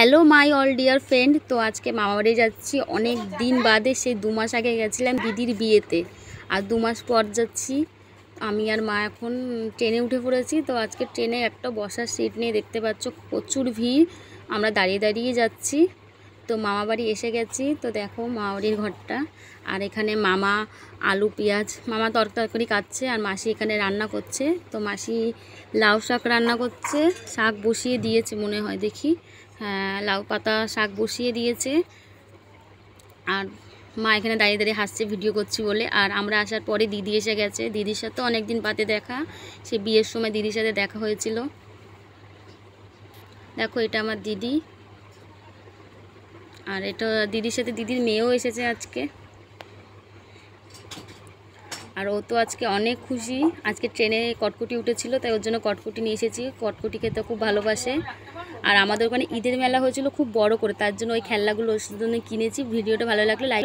Hello my all dear friend তো আজকে মামাবাড়ি যাচ্ছি। অনেক দিন বাদে, সেই দু মাস আগে গেছিলাম দিদির বিয়েতে। আর দু মাস পর যাচ্ছি। আমি আর মা এখন ট্রেনে উঠে পড়েছি। তো আজকে ট্রেনে একটা বসার সিট নিয়ে দেখতে পাচ্ছ, প্রচুর ভিড়। আমরা দাঁড়িয়ে দাঁড়িয়ে যাচ্ছি। তো মামা বাড়ি এসে গেছি। তো দেখো মামাবাড়ির ঘরটা। আর এখানে মামা আলু, পেঁয়াজ, মামা তরকারি কাটছে। আর মাসি এখানে রান্না করছে। তো মাসি লাউ শাক রান্না করছে। শাক বসিয়ে দিয়েছে মনে হয় দেখি। লাউ পাতা, শাক বসিয়ে দিয়েছে। আর মা এখানে দাঁড়িয়ে দাঁড়িয়ে হাসছে, ভিডিও করছি বলে। আর আমরা আসার পরে দিদি এসে গেছে। দিদির সাথে অনেক দিন বাদে দেখা। সে বিয়ের সময় দিদির সাথে দেখা হয়েছিল। দেখো, এটা আমার দিদি। আর এটা দিদির সাথে দিদির মেয়েও এসেছে আজকে। আর ও তো আজকে অনেক খুশি। আজকে ট্রেনে কটকুটি উঠেছিল, তাই ওর জন্য কটকুটি নিয়ে এসেছি। কটকুটি খেতে খুব ভালোবাসে। আর আমাদের ওখানে ঈদের মেলা হয়েছিল খুব বড় করে, তার জন্য ওই খেলনাগুলো ওষুধ জন্য কিনেছি। ভিডিওটা ভালো লাগলে লাইক